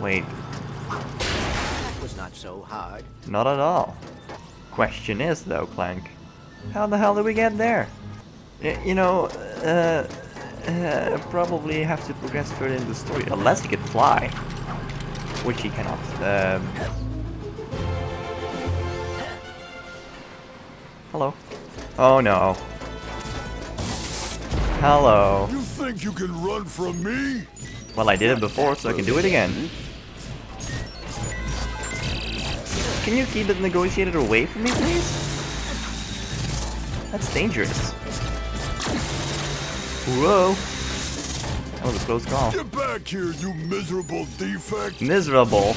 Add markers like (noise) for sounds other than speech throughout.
Wait, That was not so hard. not at all. Question is though, Clank, how the hell did we get there? Y- you know, uh, uh, probably have to progress further in the story, unless he can fly, which he cannot. Um, hello. Oh no. Hello. You think you can run from me? Well, I did it before, so I can do it again. Can you keep it negotiated away from me, please? That's dangerous. Whoa. That was a close call. Get back here, you miserable defect! Miserable.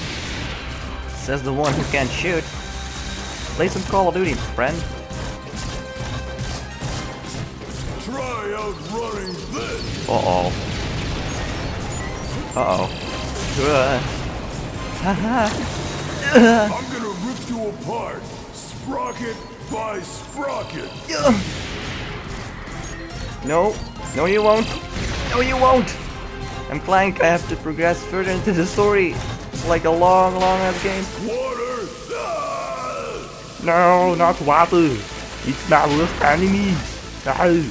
Says the one who can't shoot. Play some Call of Duty, friend. Try outrunning this! Uh-oh. Uh-oh. Uh. Haha. Gonna rip you apart, sprocket by sprocket! No, no you won't. No you won't. I'm Clank, I have to progress further into the story. It's like a long, long ass game. Water! Ah! No, not water. It's my worst enemy. No.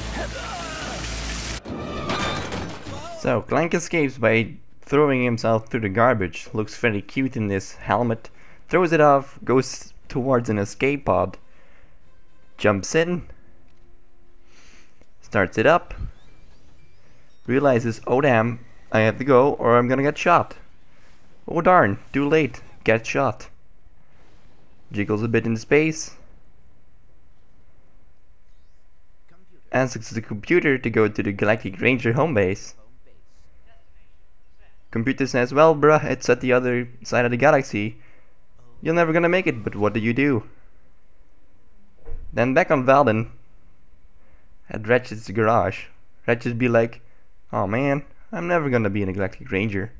So, Clank escapes by throwing himself through the garbage. Looks very cute in this helmet. Throws it off, goes towards an escape pod. Jumps in. Starts it up. Realizes, oh damn, I have to go or I'm gonna get shot. Oh darn, too late. Get shot. Jiggles a bit in space. Asks the computer to go to the Galactic Ranger home base. Computer says, well bruh, it's at the other side of the galaxy. You're never gonna make it, but what do you do? Then back on Veldin, at Ratchet's garage, Ratchet'd be like, oh man, I'm never gonna be an Galactic Ranger.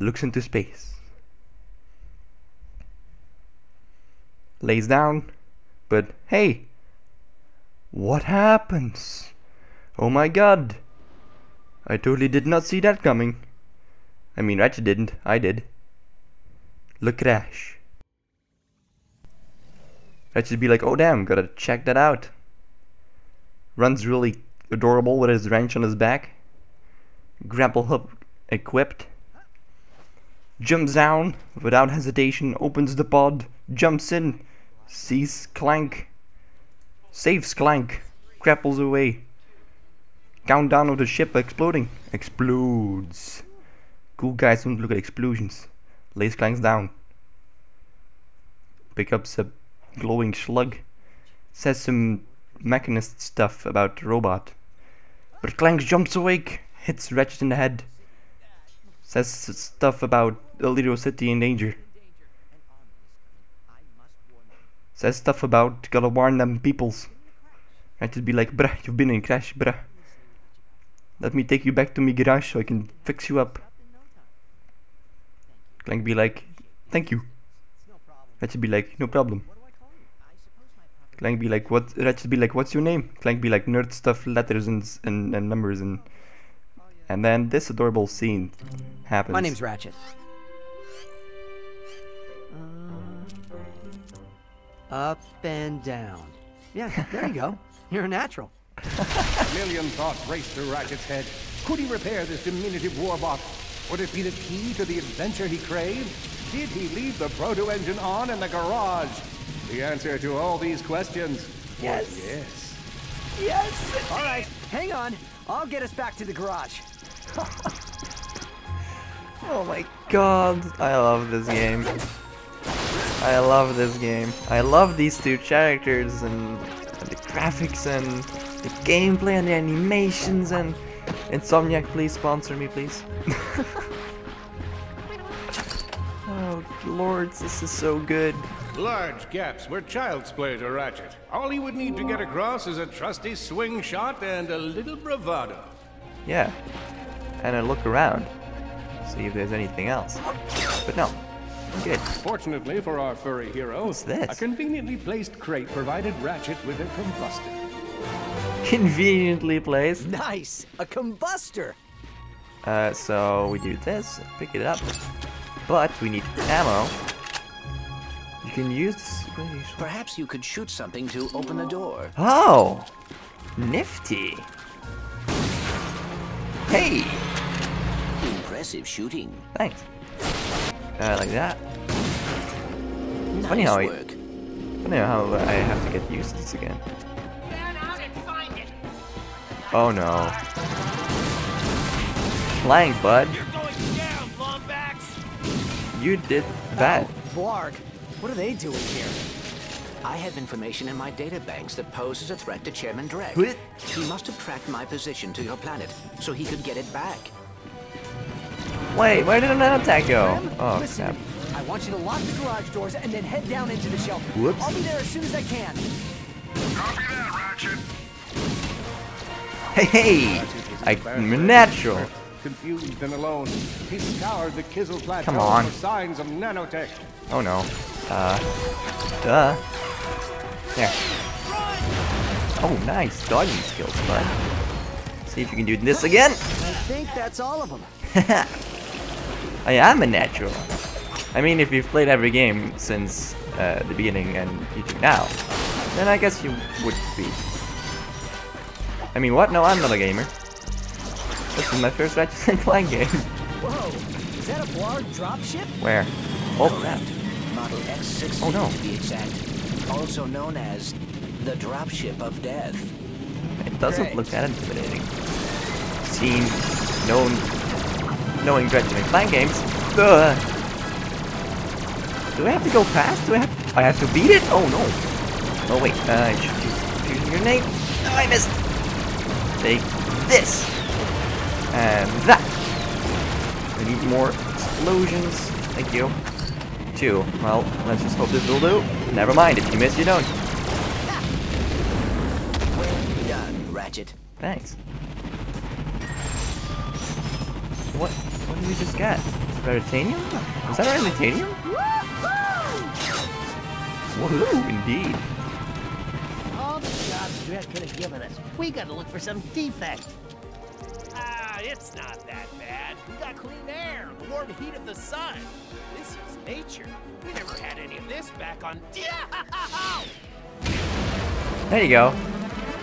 Looks into space. Lays down, but hey, what happens? Oh my god, I totally did not see that coming. I mean, Ratchet didn't, I did. Look crash. Ratchet be like, oh damn, gotta check that out. Runs really adorable with his wrench on his back. Grapple hook equipped. Jumps down without hesitation, opens the pod, jumps in, sees Clank, saves Clank, grapples away. Countdown of the ship exploding. Explodes. Cool guys don't look at explosions. Lays Clanks down. Pick up a glowing slug. Says some mechanist stuff about the robot. But Clanks jumps awake, hits Ratchet in the head. Says stuff about Illyrio City in danger. Says stuff about gotta warn them peoples. Ratchet be like, bruh, you've been in crash, bruh. Let me take you back to me garage so I can fix you up. Clank be like, thank you. Ratchet be like, no problem. Clank be like, what? Ratchet be like, what's your name? Clank be like, nerd stuff, letters and and, and numbers and and then this adorable scene happens. My name's Ratchet. Uh, up and down. Yeah, there you go. (laughs) You're a natural. (laughs) A million thoughts raced through Ratchet's head. Could he repair this diminutive warbot? Would it be the key to the adventure he craved? Did he leave the proto-engine on in the garage? The answer to all these questions Yes. yes. Yes! All right, hang on. I'll get us back to the garage. (laughs) Oh my god, I love this game. I love this game. I love these two characters and, and the graphics and the gameplay and the animations and Insomniac, please sponsor me, please. (laughs) oh lords, this is so good. Large gaps were child's play to Ratchet. All he would need to get across is a trusty swing shot and a little bravado. Yeah, and I look around, see if there's anything else. But no, I'm good. Fortunately for our furry hero, What's this? a conveniently placed crate provided Ratchet with a combustor. Conveniently placed. Nice! A combustor! Uh, so we do this, pick it up, but we need ammo. You can use this. Perhaps you could shoot something to open the door. Oh, nifty. Hey, Impressive shooting. thanks. Uh, like that. Nice Funny how work. I don't how I have to get used to this again. Oh no. Plank, bud. You did bad. Oh, Blarg, what are they doing here? I have information in my data banks that poses a threat to Chairman Drek. What? He must have tracked my position to your planet so he could get it back. Wait, where did that attack go? Grim, Oh listen, crap. I want you to lock the garage doors and then head down into the shelter. Whoops. I'll be there as soon as I can. Copy that, Ratchet. Hey, hey! I, embarrassed by natural. his Confused and alone, he scoured the Kyzil Plateau Come on. for signs of nanotech. Oh no. Uh, duh. There. Oh, nice dodging skills, bud. See if you can do this again. I think that's all of them. (laughs) I am a natural. I mean, if you've played every game since uh, the beginning and you do now, then I guess you would be. I mean, what? No, I'm not a gamer. This is my first (laughs) Ratchet and Clank game. Whoa, is that a Blarg dropship? Where? Oh crap! Model X-16 Oh, no. to be exact. Also known as the dropship of death. It doesn't Great. look that intimidating. Seen, known, knowing Ratchet and Clank games. Ugh. Do I have to go past? Do I have? To. I have to beat it? Oh no! Oh wait, uh, I should use your name. No, I missed. Take this and that. I need more explosions. Thank you. Two. Well, let's just hope this will do. Never mind. If you miss, you don't. Well done, Ratchet. Thanks. What? What did we just get? Raritanium? Is that Raritanium? Woohoo! Indeed. All the jobs Drek could have given us. We gotta look for some defect. Ah, it's not that bad. We got clean air, the warm heat of the sun. This is nature. We never had any of this back on. (laughs) There you go.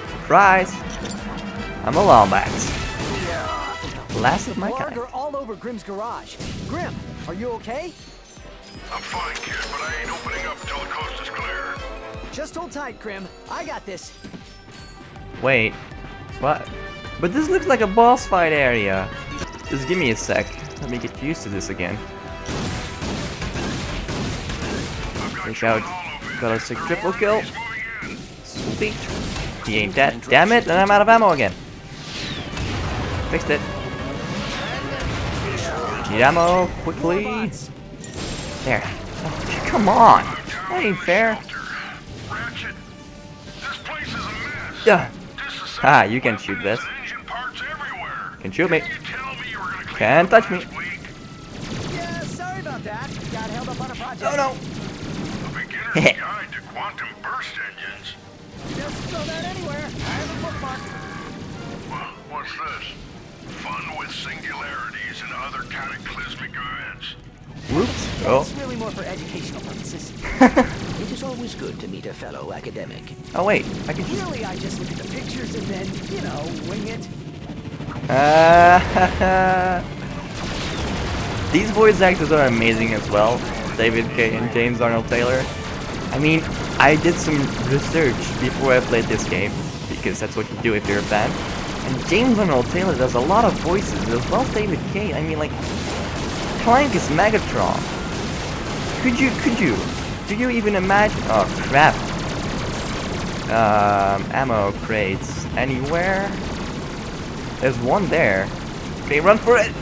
Surprise! I'm a Lombax. Last of my Blarg kind. are all over Grim's garage. Grim, are you okay? I'm fine, kid, but I ain't opening up until the coast is clear. Just hold tight, Grim. I got this. Wait. What? But this looks like a boss fight area. Just give me a sec. Let me get used to this again. Take out. on all of it. Got a sick triple kill. He's moving in. Sweet. He ain't dead. Damn it, and I'm out of ammo again. Fixed it. Need ammo quickly. There. Oh, (laughs) come on. That ain't fair. Ratchet, this place is a mess. Yeah. Disassembled Ah, you can shoot this. and engine parts everywhere. Can shoot me. Didn't you me you were gonna clean Can't touch me. this week? Yeah, sorry about that. Got held up on a project. Oh no. A beginner's guide to quantum burst engines. Just throw that anywhere. I have a bookmark. Well, what's this? Fun with singularities and other cataclysmic events. Whoops. Oh. It's really more for educational purposes. (laughs) It is always good to meet a fellow academic. Oh wait. I can just. Really, I just look at the pictures and then, you know, wing it. Uh, (laughs) these voice actors are amazing as well. David Kaye and James Arnold Taylor. I mean, I did some research before I played this game because that's what you do if you're a fan. And James Arnold Taylor does a lot of voices as well as David Kaye. I mean, like Clank is Megatron. Could you? Could you? Do you even imagine? Oh crap! Um, ammo crates anywhere? There's one there. Okay, run for it!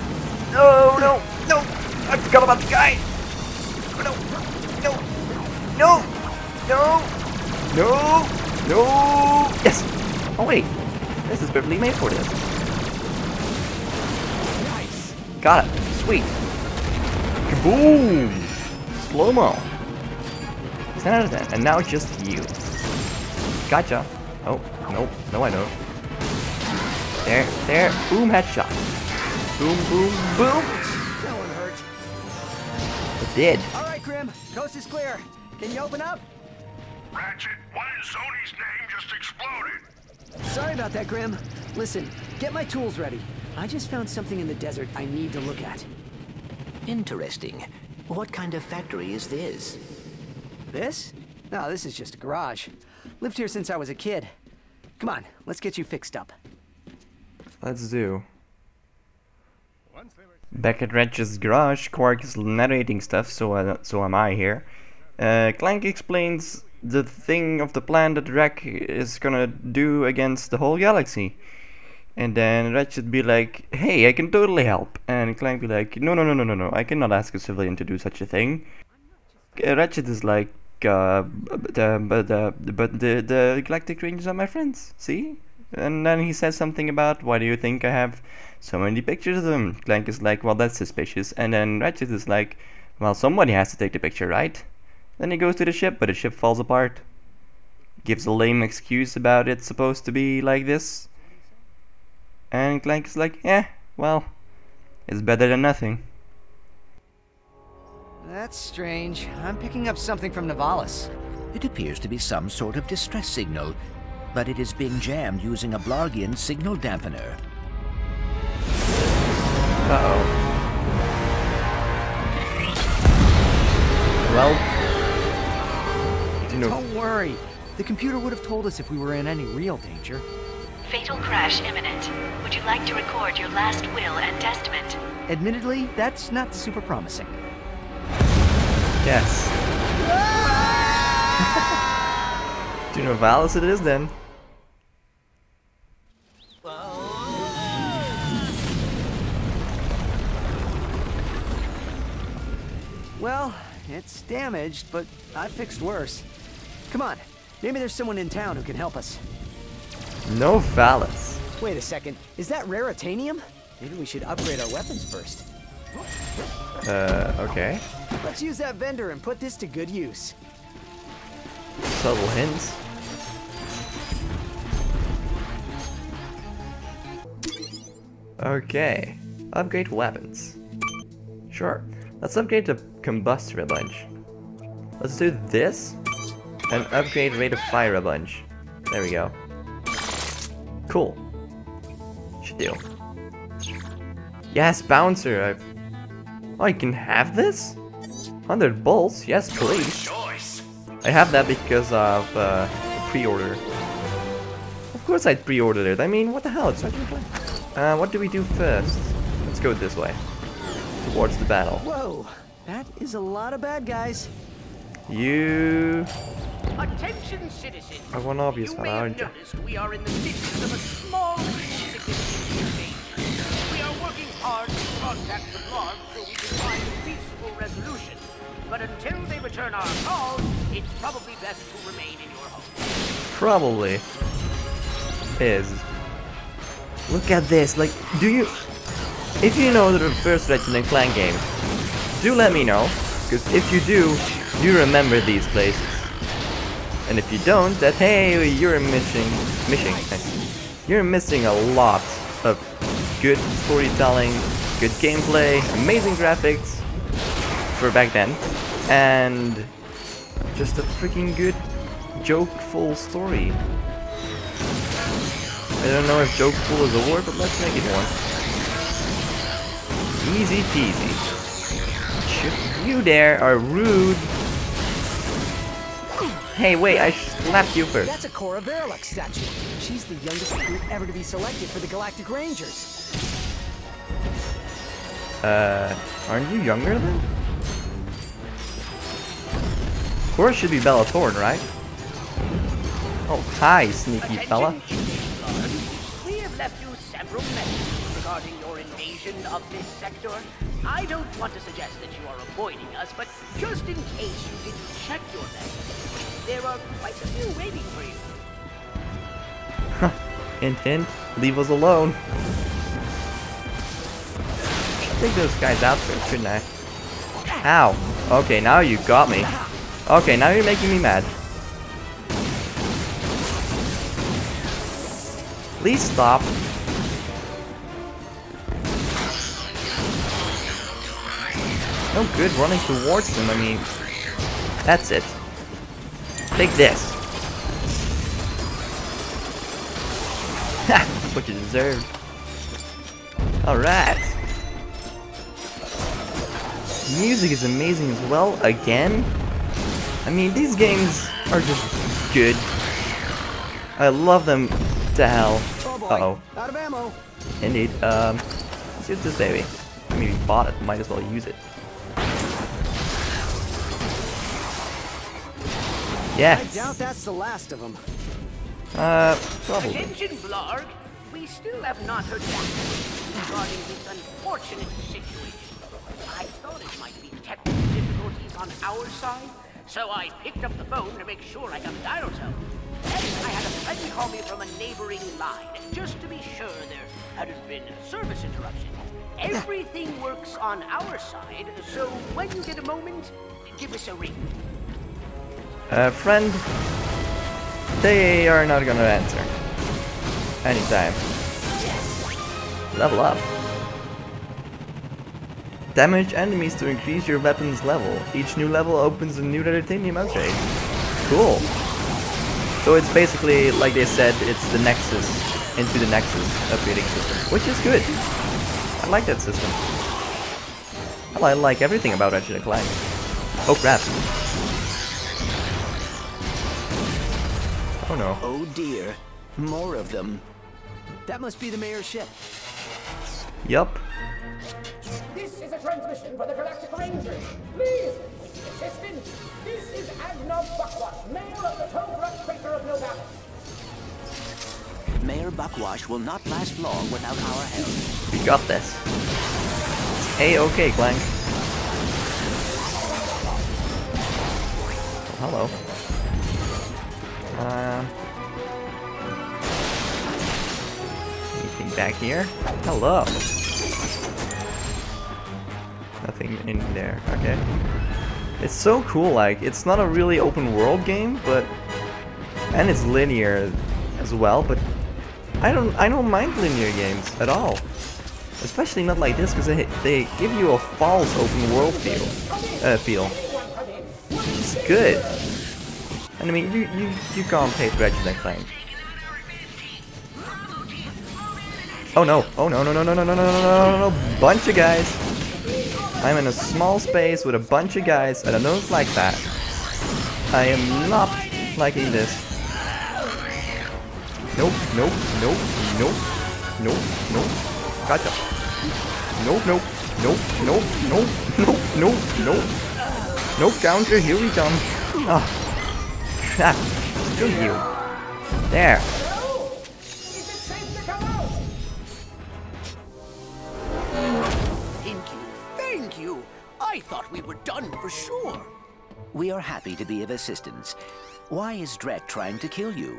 No, no, no! I forgot about the guy! Oh, no, no, no, no, no, no! Yes! Oh wait, this is perfectly made for this. Nice. Got it. Sweet. Kaboom! Slow-mo. 10 out of 10. And now just you. Gotcha. Oh, nope. No, I don't. There, there. Boom, headshot. Boom, boom, boom. That one hurt. It did. All right, Grim. Coast is clear. Can you open up? Ratchet, what in Zoni's name just exploded? Sorry about that, Grim. Listen, get my tools ready. I just found something in the desert I need to look at. Interesting. What kind of factory is this? This? No, this is just a garage. Lived here since I was a kid. Come on, let's get you fixed up. Let's do. Back at Ratchet's garage, Qwark is narrating stuff, so uh, so am I here. Uh, Clank explains the thing of the plan that Rack is gonna do against the whole galaxy. And then Ratchet be like, hey, I can totally help. And Clank be like, no, no, no, no, no, no, I cannot ask a civilian to do such a thing. Uh, Ratchet is like, uh, but, uh, but, uh, the, the Galactic Rangers are my friends, see? And then he says something about, why do you think I have so many pictures of them? Clank is like, well, that's suspicious. And then Ratchet is like, well, somebody has to take the picture, right? Then he goes to the ship, but the ship falls apart. Gives a lame excuse about it's supposed to be like this. And Clank is like, eh, well, it's better than nothing. That's strange. I'm picking up something from Novalis. It appears to be some sort of distress signal, but it is being jammed using a Blargian signal dampener. Uh-oh. Well, do you know, Don't worry. The computer would have told us if we were in any real danger. Fatal crash imminent. Would you like to record your last will and testament? Admittedly, that's not super promising. yes. (laughs) do you know Valis it is then? Well, it's damaged, but I fixed worse. Come on, maybe there's someone in town who can help us. Novalis. Wait a second, is that raritanium? Maybe we should upgrade our weapons first. Uh, okay. Let's use that vendor and put this to good use. Subtle hints. Okay. Upgrade weapons. Sure. Let's upgrade the combustor a bunch. Let's do this and upgrade rate of fire a bunch. There we go. Cool. Should do. Yes, bouncer. I've... Oh, I can have this? 100 bolts? Yes, please. I have that because of uh, the pre-order. Of course I'd pre-ordered it. I mean, what the hell? It's such a play. Uh, what do we do first? Let's go this way. Towards the battle. Whoa, that is a lot of bad guys. You Attention, citizens. are one obvious You one, may have aren't you? we are in the midst of a small. We are working hard to contact the Blarg so we can find a peaceful resolution. But until they return our calls, it's probably best to remain in your home. Probably is. Look at this. Like, do you... If you know the first Ratchet Clank game, do let me know. Because if you do, you remember these places. And if you don't, that hey, you're missing... Missing. You're missing a lot of good storytelling, good gameplay, amazing graphics for back then, and just a freaking good jokeful story. I don't know if jokeful is a word, but let's make it one. Easy peasy. You there are rude. Hey, wait, I slapped you first. That's a Cora Veralux statue. She's the youngest recruit ever to be selected for the Galactic Rangers. Uh, aren't you younger then? Cora should be Bella Thorne, right? Oh, hi, sneaky fella. Attention, Blarg. We have left you several messages regarding your invasion of this sector. I don't want to suggest that you are avoiding us, but just in case you didn't check your messages, there are quite a few waiting for you. (laughs) Hint, hint, leave us alone. Take those guys out first, shouldn't I? Ow. Okay, now you got me. Okay, now you're making me mad. Please stop. no good running towards them. I mean, that's it. Take this. Ha! what you deserve. Alright. Music is amazing as well, again. I mean, these games are just good. I love them to hell. Uh oh. Out of ammo. Indeed. Um, let's use this baby. I mean, we bought it, might as well use it. I doubt that's the last of them. Uh, probably. Attention, Blarg. We still have not heard back regarding this unfortunate situation. I thought it might be technical difficulties on our side, so I picked up the phone to make sure I got the dial tone. Then I had a friend call me from a neighboring line, just to be sure there hadn't been a service interruption. (laughs) Everything works on our side, so when you get a moment, give us a ring. Uh, friend, they are not gonna answer. Anytime. Level up. Damage enemies to increase your weapon's level. Each new level opens a new titanium upgrade. Cool. So it's basically, like they said, it's the Nexus into the Nexus upgrading system, which is good. I like that system. Well, I like everything about Ratchet Clank. Oh crap. Oh no. Oh dear. More of them. That must be the mayor's ship. Yup. This is a transmission for the Galactic Rangers. Please, assistant, this is Agnog Buckwash, mayor of the Togrush Crater of Novalis. Mayor Buckwash will not last long without our help. We got this. Hey, okay, Clank. Hello. Uh, anything back here? Hello. Nothing in there. Okay. It's so cool. Like, it's not a really open world game, but and it's linear as well. But I don't I don't mind linear games at all. Especially not like this, because they, they give you a false open world feel. Uh, feel. Is good. And I mean, you, you, you can't hate Ratchet and Clank. Oh no, oh no, no, no, no, no, no, no, no, no, no, no, bunch of guys. I'm in a small space with a bunch of guys, and I don't like that. I am not liking this. Nope, nope, nope, nope, nope, nope. Gotcha. Nope, nope, nope, nope, nope, nope, nope, nope. Nope, counter, here we come. Ah. Crap. Screw you. There. Is it safe to come out? Thank you. Thank you. I thought we were done for sure. We are happy to be of assistance. Why is Drek trying to kill you?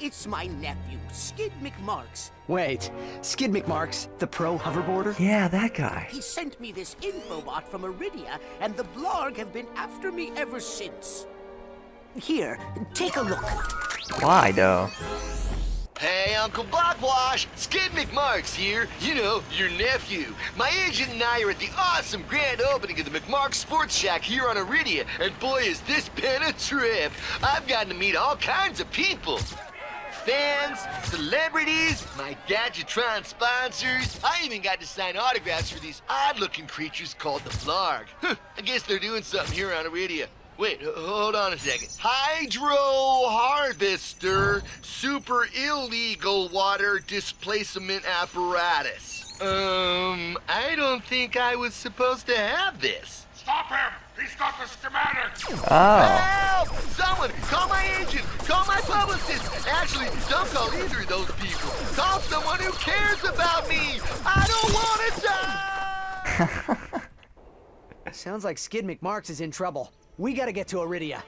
It's my nephew, Skid McMarx. Wait, Skid McMarx, the pro hoverboarder? Yeah, that guy. He sent me this infobot from Aridia, and the Blarg have been after me ever since. Here, take a look. Why though? Hey, Uncle Blackwash! Skid McMarx here. You know, your nephew. My agent and I are at the awesome grand opening of the McMark Sports Shack here on Aridia, and boy, is this been a trip! I've gotten to meet all kinds of people. Fans, celebrities, my Gadgetron sponsors. I even got to sign autographs for these odd-looking creatures called the Blarg. Huh, I guess they're doing something here on Aridia. Wait, hold on a second. Hydro Harvester Super Illegal Water Displacement Apparatus. Um, I don't think I was supposed to have this. Stop him! He's got the schematic! Oh. Help! Someone, call my agent, call my publicist. Actually, don't call either of those people. Call someone who cares about me. I don't want to die. (laughs) Sounds like Skid McMarx is in trouble. We gotta get to Aridia.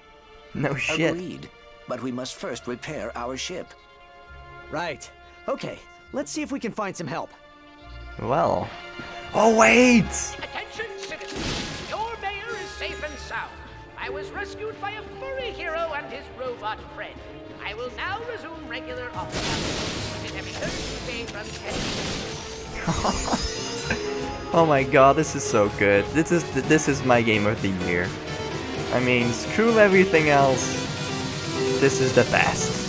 No shit. Agreed. But we must first repair our ship. Right. Okay, let's see if we can find some help. Well. Oh wait! Attention, citizens! Your mayor is safe and sound. I was rescued by a furry hero and his robot friend. I will now resume regular office hours. Every Thursday from 10 Oh Oh my god, this is so good. This is this is my game of the year. I mean, screw everything else. This is the best.